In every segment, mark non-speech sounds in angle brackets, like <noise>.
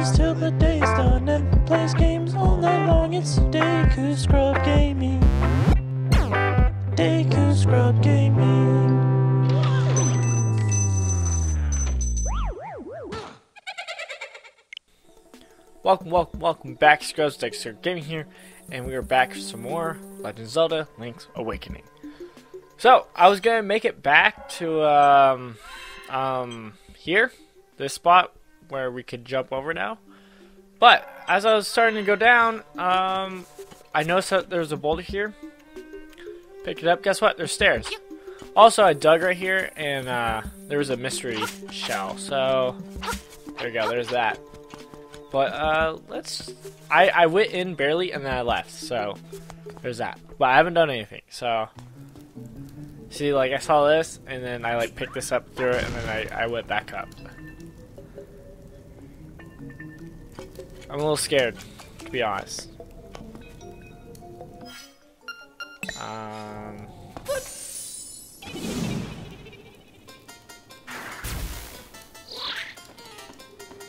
dances till the day's done and plays games all night long. It's Deku Scrub Gaming. Deku Scrub Gaming. Welcome, welcome, welcome back, Scrubs Dexter Gaming here, and we are back for some more Legend of Zelda Link's Awakening. So, I was gonna make it back to, um, um, here, this spot where we could jump over now, but as I was starting to go down, um, I noticed that there's a boulder here. Pick it up, guess what? There's stairs. Also, I dug right here, and, uh, there was a mystery shell, so, there we go, there's that. But uh, let's. I I went in barely and then I left. So there's that. But I haven't done anything. So see, like I saw this and then I like picked this up through it and then I I went back up. I'm a little scared, to be honest. Um.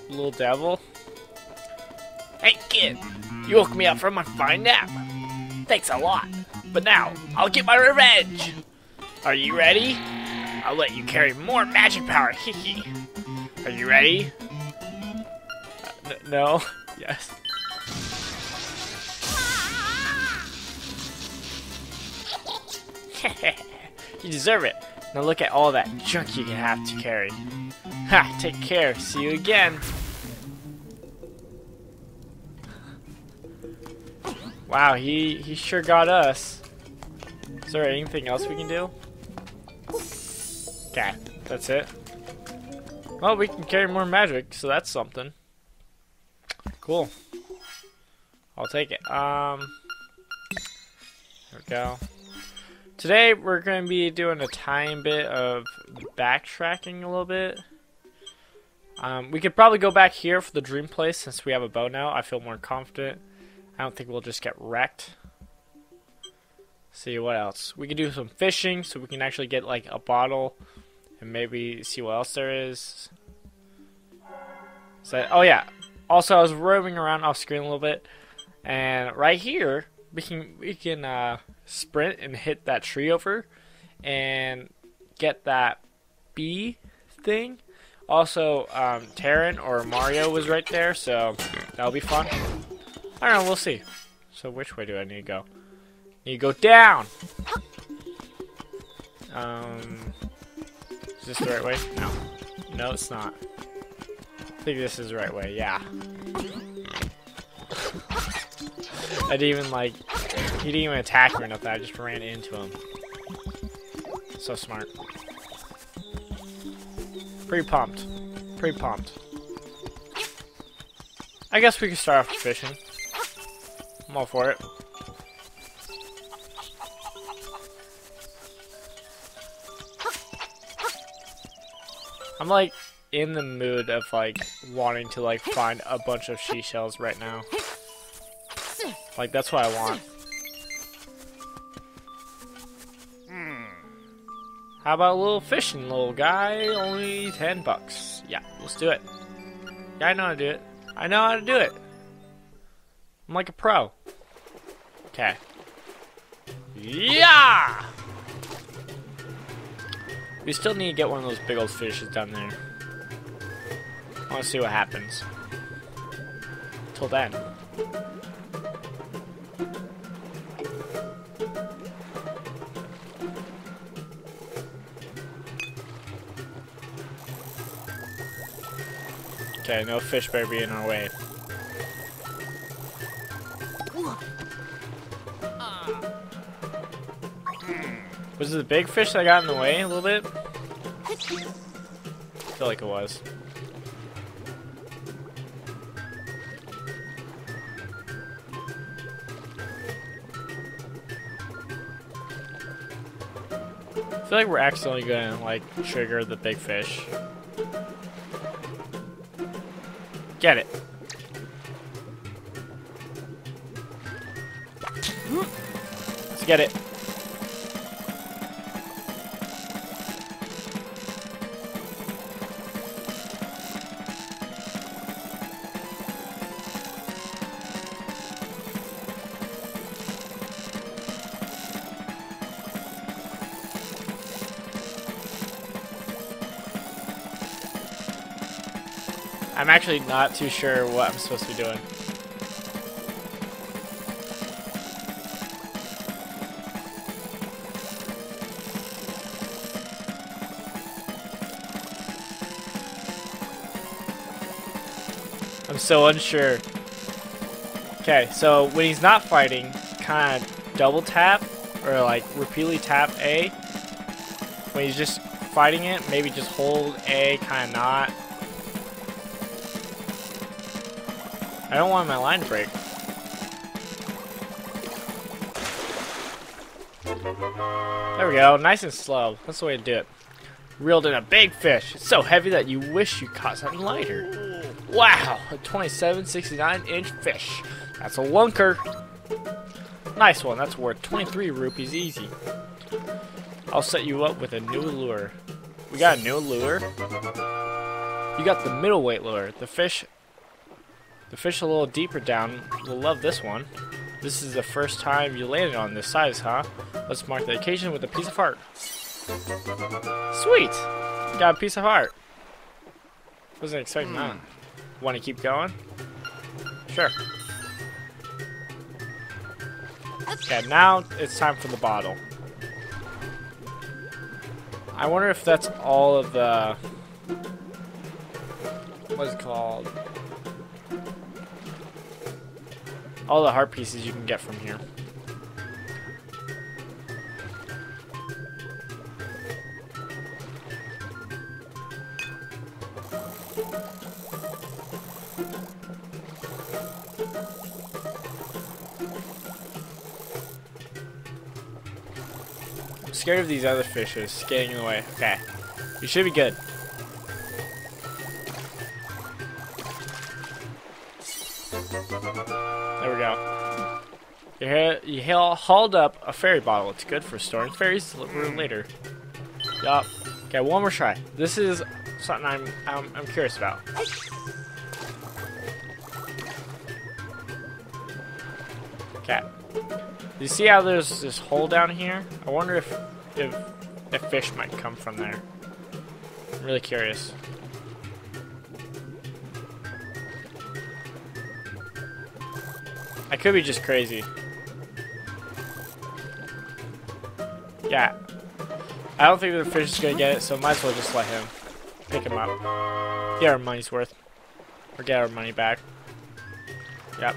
Little devil. Hey kid, you woke me up from my fine nap. Thanks a lot. But now, I'll get my revenge. Are you ready? I'll let you carry more magic power. <laughs> Hee hee. Are you ready? No. <laughs> Yes. <laughs> you deserve it. Now look at all that junk you can have to carry. Ha! Take care. See you again. Wow, he, he sure got us. Is there anything else we can do? Okay, that's it. Well, we can carry more magic, so that's something. Cool. I'll take it. Um, there we go. Today, we're going to be doing a tiny bit of backtracking a little bit. Um, we could probably go back here for the dream place since we have a bow now. I feel more confident. I don't think we'll just get wrecked. See what else. We could do some fishing so we can actually get like a bottle and maybe see what else there is. So, oh yeah. Also, I was roaming around off screen a little bit, and right here we can we can uh, sprint and hit that tree over, and get that bee thing. Also, um, Tarin or Mario was right there, so that'll be fun. I don't know, we'll see. So which way do I need to go? Need to go down! Um, is this the right way? No. No, it's not. I think this is the right way, yeah. I didn't even, like, he didn't even attack me or nothing, I just ran into him. So smart. Pretty pumped. Pretty pumped. I guess we can start off fishing. I'm all for it. I'm like in the mood of like wanting to like find a bunch of seashells right now. Like that's what I want. Hmm. How about a little fishing, little guy? Only 10 bucks. Yeah, let's do it. Yeah, I know how to do it. I know how to do it. I'm like a pro. Okay. Yeah! We still need to get one of those big old fishes down there. Want to see what happens. Till then. Okay, no fish be in our way. Was it the big fish that got in the way a little bit? I feel like it was. Feel like we're accidentally gonna like trigger the big fish. Get it. Let's get it. I'm actually not too sure what I'm supposed to be doing. I'm so unsure. Okay, so when he's not fighting, kind of double tap or like repeatedly tap A. When he's just fighting it, maybe just hold A, kind of not. I don't want my line to break. There we go, nice and slow. That's the way to do it. Reeled in a big fish. It's so heavy that you wish you caught something lighter. Wow, a 27, 69 inch fish. That's a lunker. Nice one, that's worth 23 rupees easy. I'll set you up with a new lure. We got a new lure? You got the middleweight lure. The fish the fish a little deeper down will love this one. This is the first time you landed on this size, huh? Let's mark the occasion with a piece of art. Sweet! Got a piece of art. Wasn't expecting that. Hmm. Want to keep going? Sure. Okay, now it's time for the bottle. I wonder if that's all of the... What is it called? All the heart pieces you can get from here. I'm scared of these other fishes getting in the way. Okay. You should be good. You, ha you ha hauled up a fairy bottle. It's good for storing fairies later. Yup. Okay, one more try. This is something I'm I'm, I'm curious about. Okay. You see how there's this hole down here? I wonder if if if fish might come from there. I'm really curious. I could be just crazy. Yeah. I don't think the fish is gonna get it, so might as well just let him pick him up. Get our money's worth. Or get our money back. Yep.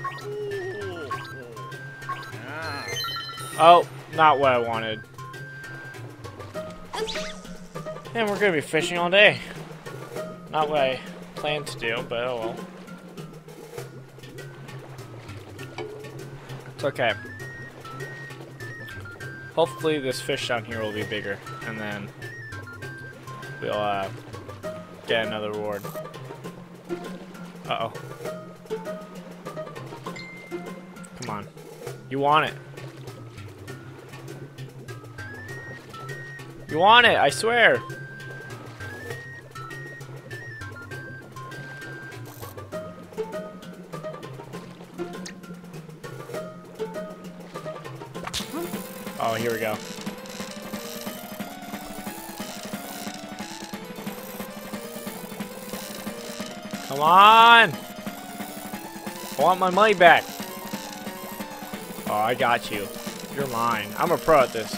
Oh, not what I wanted. And we're gonna be fishing all day. Not what I planned to do, but oh well. It's okay. Hopefully this fish down here will be bigger, and then we'll uh, get another reward. Uh-oh. Come on. You want it. You want it, I swear. On! I want my money back. Oh, I got you. You're mine. I'm a pro at this.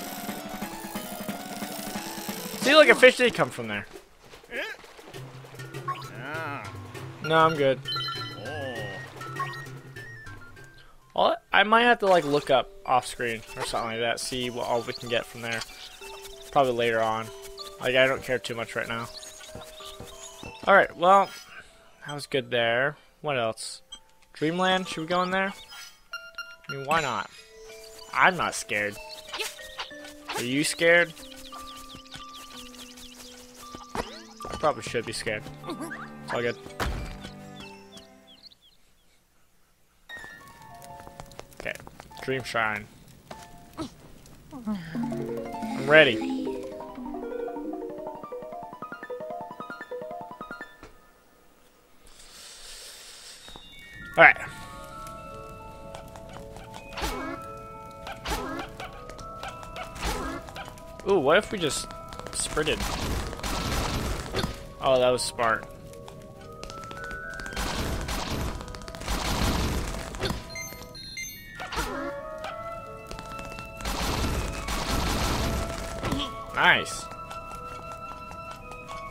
See, like a fish did come from there. No, I'm good. Oh. Well, I might have to like look up off screen or something like that, see what all we can get from there. Probably later on. Like I don't care too much right now. Alright, well, that was good there. What else? Dreamland, should we go in there? I mean, why not? I'm not scared. Are you scared? I probably should be scared. It's all good. Okay, Dream Shrine. I'm ready. Alright. Ooh, what if we just sprinted? Oh, that was smart. Nice.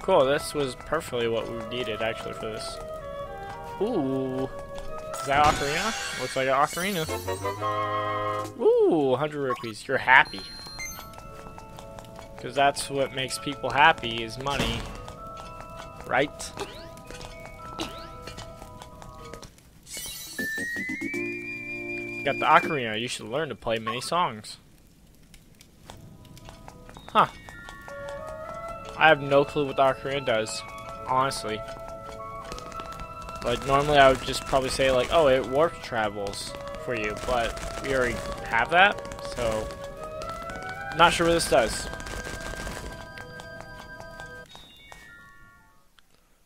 Cool, this was perfectly what we needed actually for this. Ooh. Is that ocarina? Looks like an ocarina. Ooh, 100 rupees. You're happy. Because that's what makes people happy is money. Right? Got the ocarina. You should learn to play many songs. Huh. I have no clue what the ocarina does. Honestly. Like, normally I would just probably say, like, oh, it warp travels for you. But we already have that. So, not sure what this does.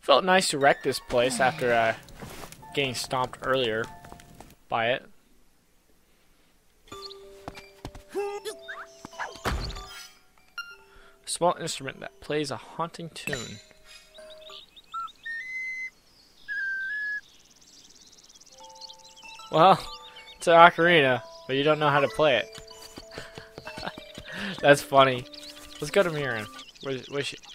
Felt nice to wreck this place after uh, getting stomped earlier by it. Small instrument that plays a haunting tune. Well, it's an ocarina, but you don't know how to play it. <laughs> That's funny. Let's go to Miran. Where's, where's she? <laughs>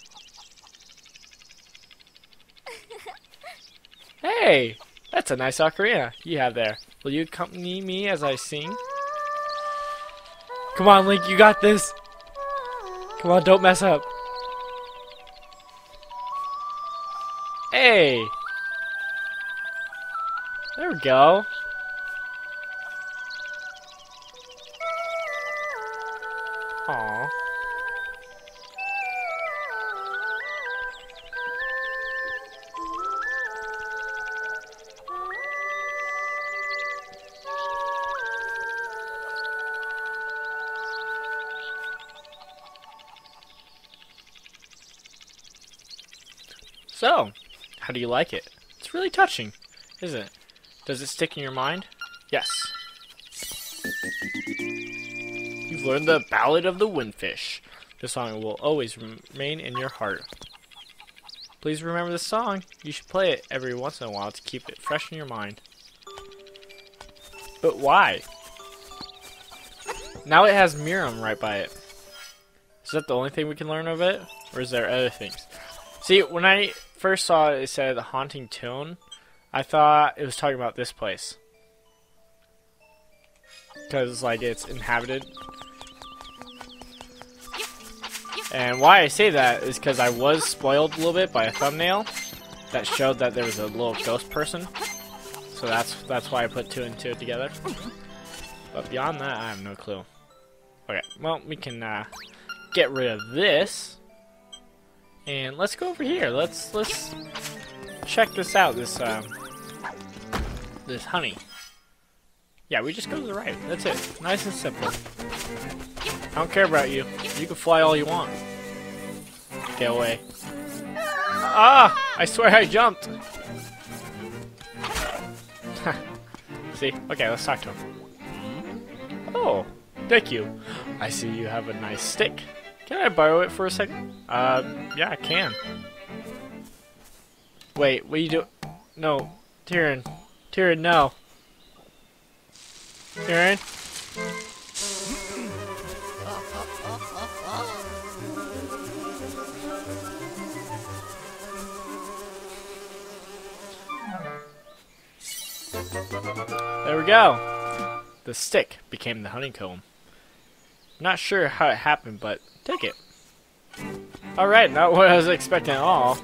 Hey! That's a nice ocarina you have there. Will you accompany me as I sing? Come on, Link, you got this! Come on, don't mess up. Hey! There we go. So, how do you like it? It's really touching, isn't it? Does it stick in your mind? Yes. You've learned the Ballad of the Windfish. The song will always remain in your heart. Please remember the song. You should play it every once in a while to keep it fresh in your mind. But why? Now it has Miram right by it. Is that the only thing we can learn of it? Or is there other things? See, when I first saw it, it said Haunting Tune. I thought it was talking about this place. Because, like, it's inhabited. And why I say that is because I was spoiled a little bit by a thumbnail that showed that there was a little ghost person. So that's that's why I put two and two together. But beyond that, I have no clue. Okay, well, we can uh, get rid of this. And let's go over here. Let's let's check this out. This um this honey. Yeah, we just go to the right. That's it. Nice and simple. I don't care about you. You can fly all you want. Get away. Ah! I swear I jumped. <laughs> see? Okay, let's talk to him. Oh, thank you. I see you have a nice stick. Can I borrow it for a second? Uh, yeah, I can. Wait, what are you do? No, Tarin. Tarin, no. Tarin? There we go. The stick became the honeycomb. Not sure how it happened, but take it. Alright, not what I was expecting at all.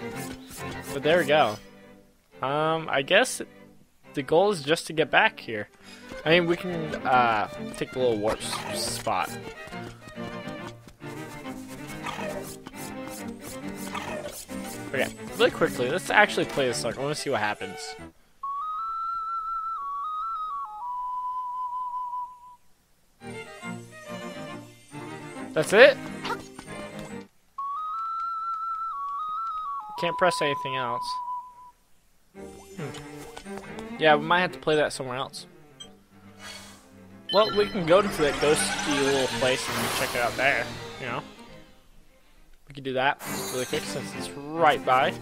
But there we go. Um, I guess the goal is just to get back here. I mean, we can uh, take the little warp spot. Okay, really quickly, let's actually play this song. I want to see what happens. That's it? Can't press anything else. Hmm. Yeah, we might have to play that somewhere else. Well, we can go to that ghosty little place and check it out there, you know? We can do that really quick since it's right by.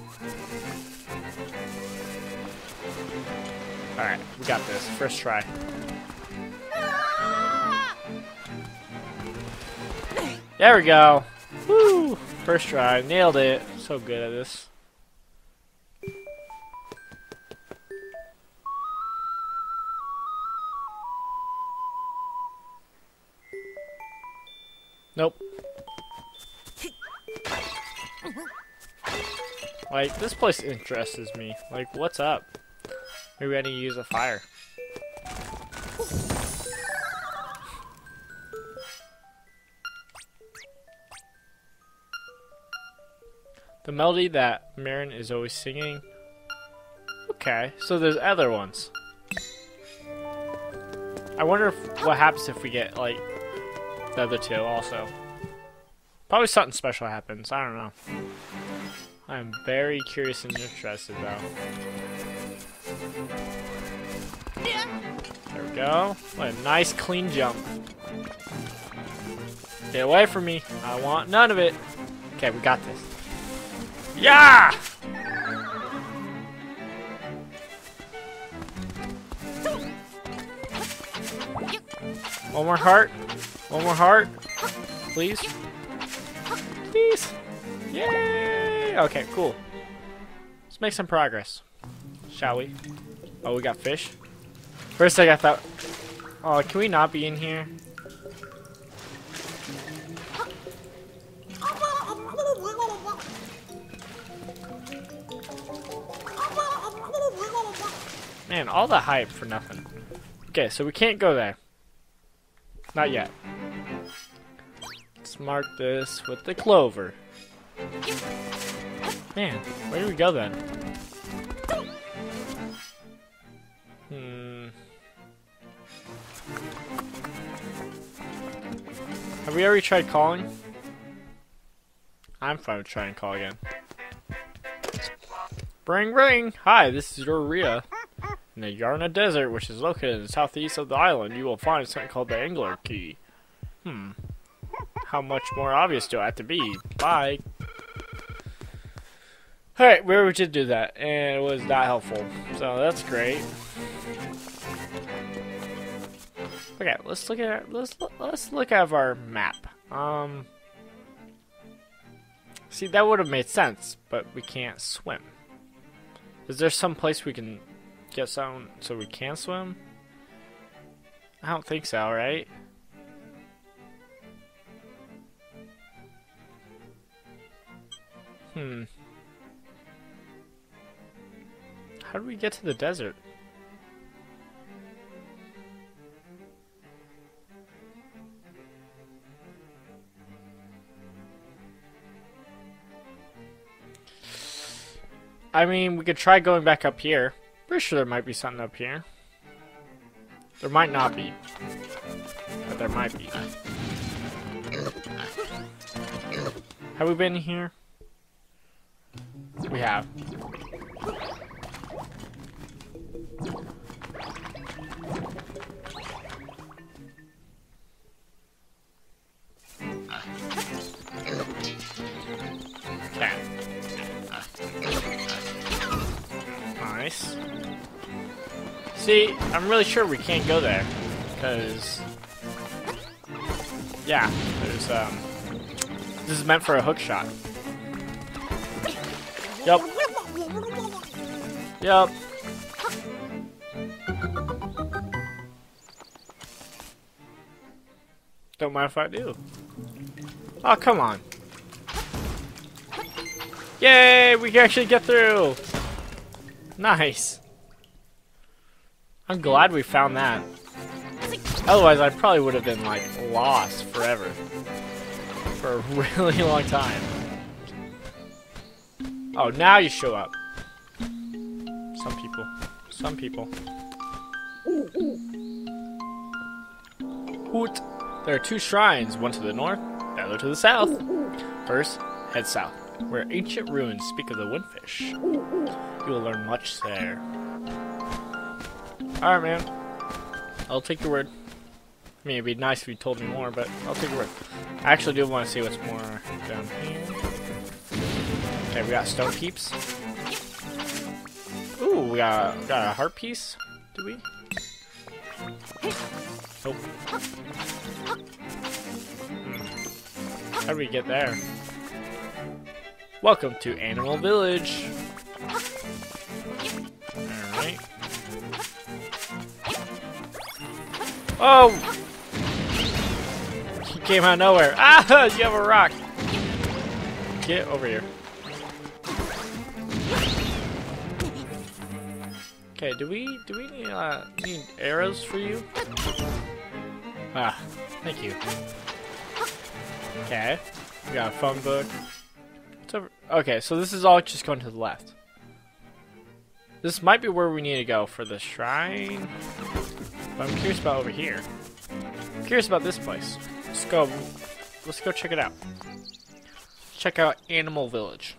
Alright, we got this. First try. There we go. Woo! First try, nailed it. So good at this. Nope. Like, this place interests me. Like, what's up? Maybe I need to use a fire. The melody that Marin is always singing. Okay, so there's other ones. I wonder if, what happens if we get, like, the other two also. Probably something special happens. I don't know. I'm very curious and interested, though. There we go. What a nice, clean jump. Get away from me. I want none of it. Okay, we got this. Yeah! One more heart. One more heart. Please. Please. Yay! Okay, cool. Let's make some progress. Shall we? Oh, we got fish. First, I thought... Oh, can we not be in here? Man, all the hype for nothing. Okay, so we can't go there. Not yet. Let's mark this with the clover. Man, where do we go then? Hmm. Have we already tried calling? I'm fine with trying to call again. Ring ring! Hi, this is Ulrira. In the Yarna Desert, which is located in the southeast of the island, you will find something called the Angler Key. Hmm. How much more obvious do I have to be? Bye. Alright, we already did do that, and it was not helpful. So that's great. Okay, let's look at let's let's look at our map. Um, see that would have made sense, but we can't swim. Is there some place we can get some so we can swim? I don't think so, right? Hmm. How do we get to the desert? I mean, we could try going back up here. Pretty sure there might be something up here. There might not be. But there might be. Have we been here? We have. Nice. See, I'm really sure we can't go there. Because... Yeah, there's, um... This is meant for a hook shot. Yup. Yup. Don't mind if I do. Oh, come on. Yay! We can actually get through! Nice. I'm glad we found that. Otherwise, I probably would have been, like, lost forever. For a <laughs> really long time. Oh, now you show up. Some people. Some people. Hoot. There are two shrines, one to the north, the other to the south. First, head south, where ancient ruins speak of the windfish. You will learn much there. Alright, man. I'll take your word. I mean, it'd be nice if you told me more, but I'll take your word. I actually do want to see what's more down here. Okay, we got stone peeps. Ooh, we got, got a heart piece. Do we? Nope. Hmm. How do we get there? Welcome to Animal Village. Alright. Oh! He came out of nowhere. <laughs> Ah! You have a rock! Get over here. Okay, do we do we need, uh, need arrows for you? Ah, thank you. Okay, we got a phone book. What's over? Okay, so this is all just going to the left. This might be where we need to go for the shrine. But I'm curious about over here. I'm curious about this place. Let's go. Let's go check it out. Check out Animal Village.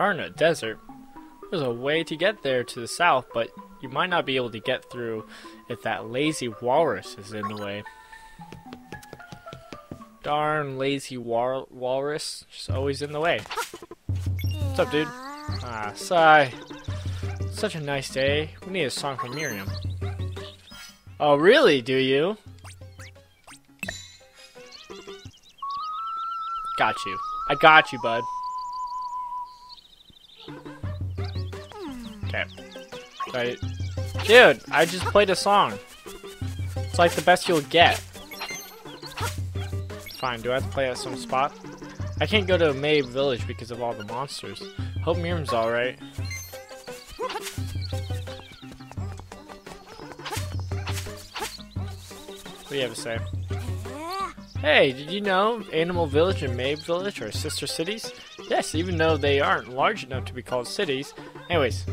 Yarna Desert. There's a way to get there to the south, but you might not be able to get through if that lazy walrus is in the way. Darn lazy wal walrus, just always in the way. What's up, dude? Ah, sigh. Such a nice day. We need a song from Miriam. Oh, really? Do you? Got you. I got you, bud. Dude, I just played a song. It's like the best you'll get. Fine, do I have to play at some spot? I can't go to Mabe Village because of all the monsters. Hope Miriam's alright. What do you have to say? Hey, did you know Animal Village and Mabe Village are sister cities? Yes, even though they aren't large enough to be called cities. Anyways,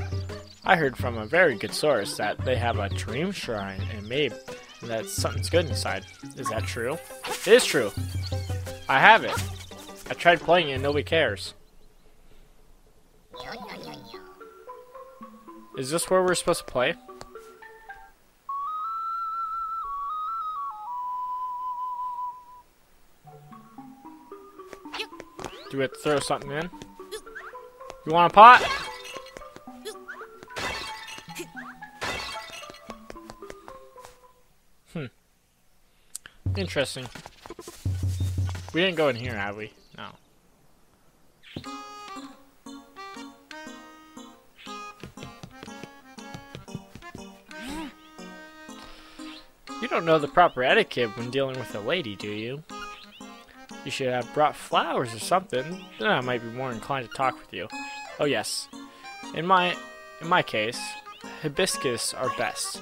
I heard from a very good source that they have a dream shrine in Mabe and that something's good inside. Is that true? It is true. I have it. I tried playing it and nobody cares. Is this where we're supposed to play? Do we have to throw something in? You want a pot? Interesting. We didn't go in here, have we? No. You don't know the proper etiquette when dealing with a lady, do you? You should have brought flowers or something. Then I might be more inclined to talk with you. Oh yes. In my in my case, hibiscus are best.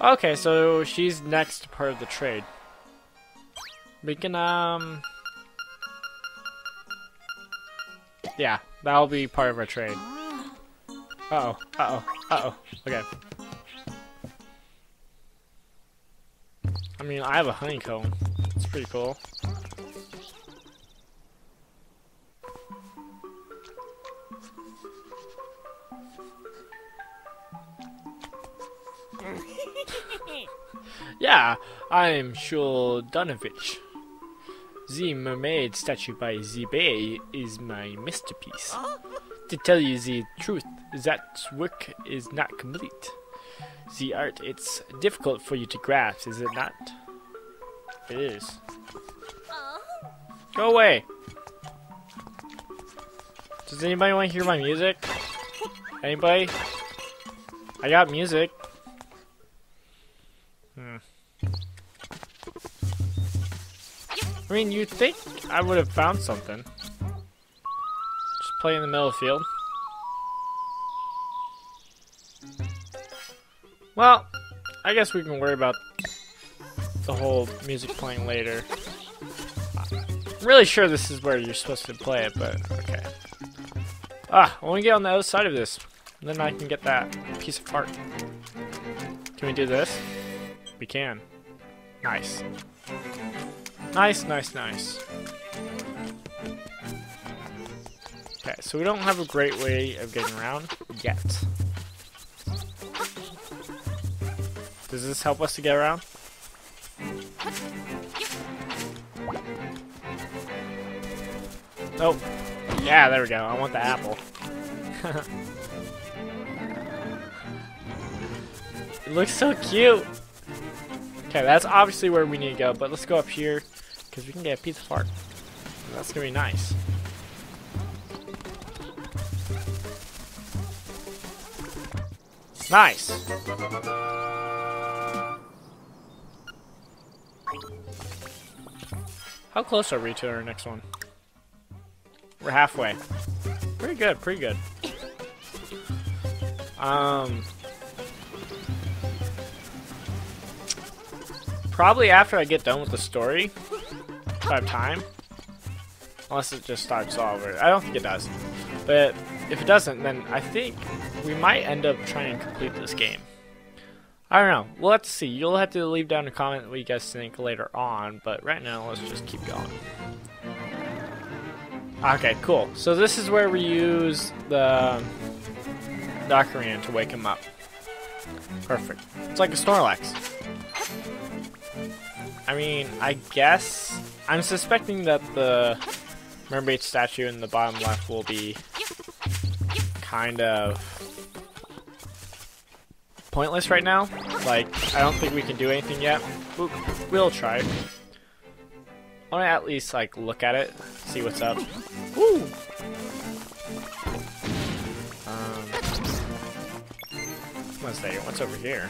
Okay, so she's next part of the trade. We can um Yeah, that'll be part of our trade. Uh oh, uh oh, uh oh. Okay. I mean, I have a honeycomb. It's pretty cool. Yeah, I'm Schule Donavitch. The mermaid statue by Zibei is my masterpiece. To tell you the truth, that work is not complete. The art, it's difficult for you to grasp, is it not? It is. Go away! Does anybody want to hear my music? Anybody? I got music. I mean, you'd think I would have found something. Just play in the middle of the field. Well, I guess we can worry about the whole music playing later. I'm really sure this is where you're supposed to play it, but okay. Ah, I want to get on the other side of this. Then I can get that piece of art. Can we do this? We can. Nice. Nice, nice, nice. Okay, so we don't have a great way of getting around yet. Does this help us to get around? Oh. Yeah, there we go. I want the apple. <laughs> It looks so cute. Okay, that's obviously where we need to go, but let's go up here because we can get a pizza park. That's gonna be nice. Nice. How close are we to our next one? We're halfway. Pretty good, pretty good. Um, probably after I get done with the story, I have time. Unless it just starts over. I don't think it does. But if it doesn't, then I think we might end up trying to complete this game. I don't know. We'll to see. You'll have to leave down a comment what you guys think later on, but right now, let's just keep going. Okay, cool. So this is where we use the, the ocarina to wake him up. Perfect. It's like a Snorlax. I mean, I guess... I'm suspecting that the mermaid statue in the bottom left will be kind of pointless right now. Like, I don't think we can do anything yet. We'll, try. I want to at least, like, look at it, see what's up. Woo! Um, one second, what's over here?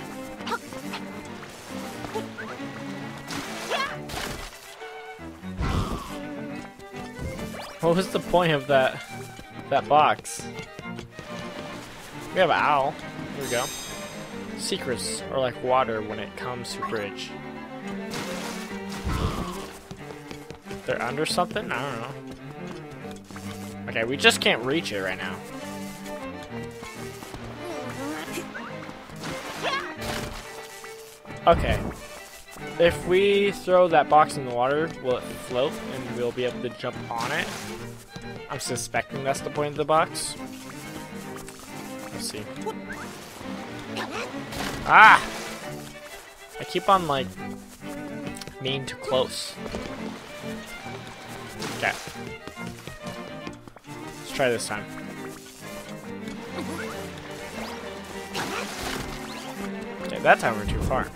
What was the point of that that box? We have an owl. Here we go. Secrets are like water when it comes to bridge. They're under something? I don't know. Okay, we just can't reach it right now. Okay. If we throw that box in the water, will it float and we'll be able to jump on it? I'm suspecting that's the point of the box. Let's see. Ah! I keep on, like, being too close. Okay. Let's try this time. Okay, that time we're too far.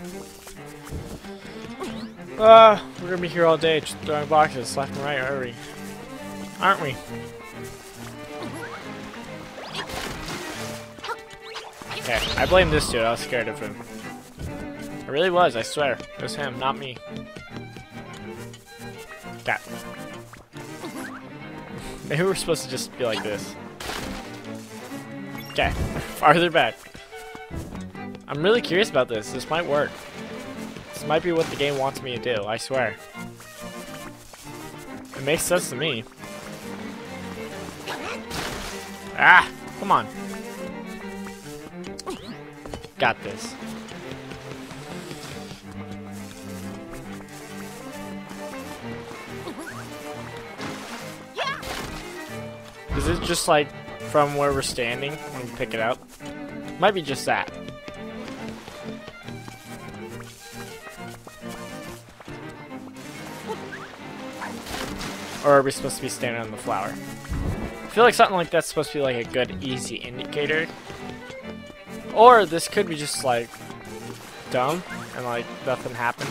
Uh, we're gonna be here all day just throwing boxes left and right, are we? Aren't we? Okay, I blame this dude. I was scared of him. I really was, I swear. It was him, not me. Cat. <laughs> Maybe we're supposed to just be like this. Okay, <laughs> farther back. I'm really curious about this. This might work. This might be what the game wants me to do, I swear. It makes sense to me. Ah! Come on. Got this. Is it just like from where we're standing when we pick it up? Might be just that. Or are we supposed to be standing on the flower? I feel like something like that's supposed to be like a good, easy indicator. Or this could be just like dumb and like nothing happens.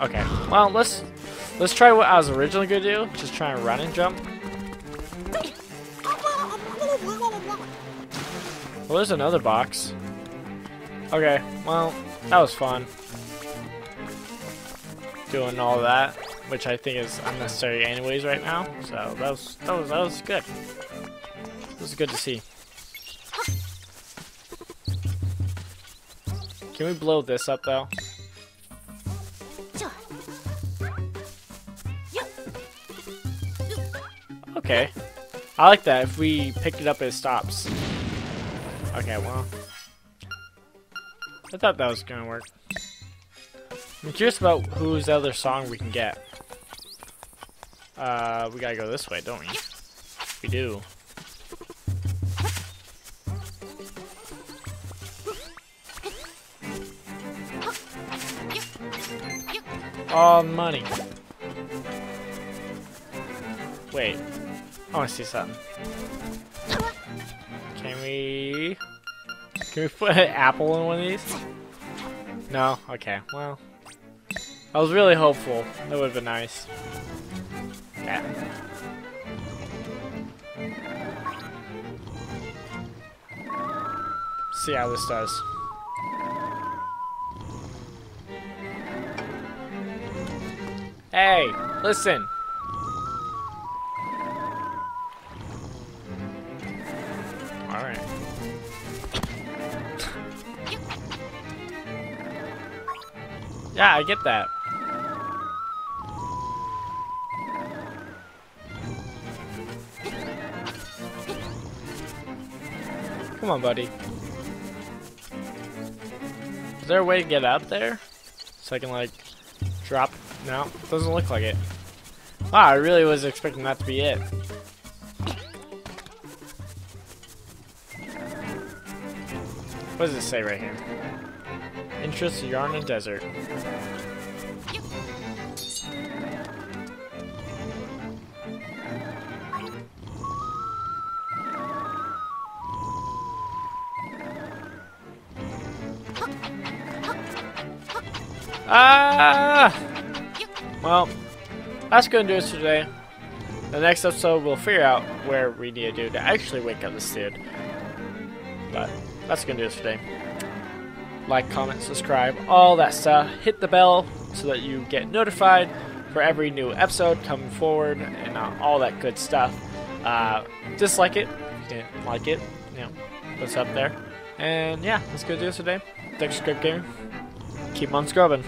Okay, well let's let's try what I was originally gonna do. Just try and run and jump. Well, there's another box. Okay, well that was fun. Doing all that which I think is unnecessary anyways right now. So that was that was that was good. It was good to see. Can we blow this up though? Okay. I like that. If we pick it up, it stops. Okay, well. I thought that was gonna work. I'm curious about whose other song we can get. Uh, we gotta go this way, don't we? We do. All money. Wait. I wanna see something. Can we... Can we put an apple in one of these? No? Okay, well. I was really hopeful. That would have been nice. See how this does. Hey, listen. Alright. <laughs> yeah, I get that. Come on, buddy. Is there a way to get up there? So I can, like, drop? No, doesn't look like it. Wow, I really was expecting that to be it. What does it say right here? Interest Yarna Desert. Ah! Well, that's gonna do it today. The next episode, we'll figure out where we need to do to actually wake up this dude. But that's gonna do it today. Like, comment, subscribe, all that stuff. Hit the bell so that you get notified for every new episode coming forward and uh, all that good stuff. Uh, dislike it if you didn't like it. You know, what's up there. And yeah, that's gonna do it today. Thanks, Script Gaming. Keep on scrubbing.